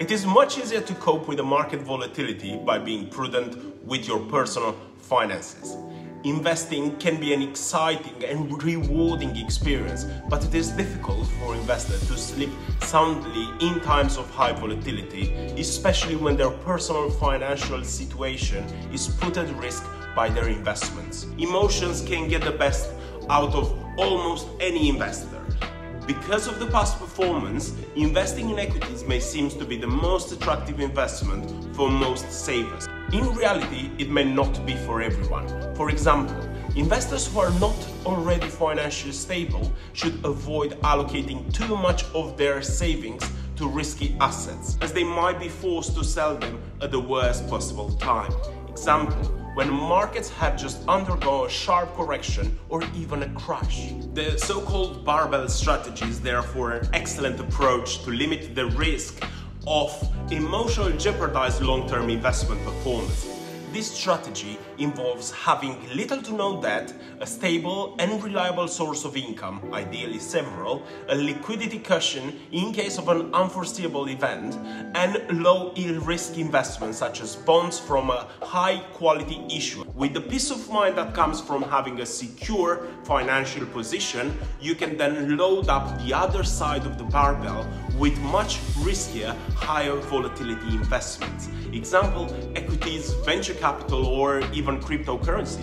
It is much easier to cope with the market volatility by being prudent with your personal finances. Investing can be an exciting and rewarding experience, but it is difficult for investors to sleep soundly in times of high volatility, especially when their personal financial situation is put at risk by their investments. Emotions can get the best out of almost any investor. Because of the past performance, investing in equities may seem to be the most attractive investment for most savers. In reality, it may not be for everyone. For example, investors who are not already financially stable should avoid allocating too much of their savings to risky assets, as they might be forced to sell them at the worst possible time. Example, when markets have just undergone a sharp correction or even a crash. The so-called barbell strategy is therefore an excellent approach to limit the risk of emotionally jeopardized long-term investment performance. This strategy involves having little to no debt, a stable and reliable source of income, ideally several, a liquidity cushion in case of an unforeseeable event, and low risk investments such as bonds from a high quality issue. With the peace of mind that comes from having a secure financial position, you can then load up the other side of the barbell with much riskier, higher volatility investments. Example, equities, venture capital, or even cryptocurrencies.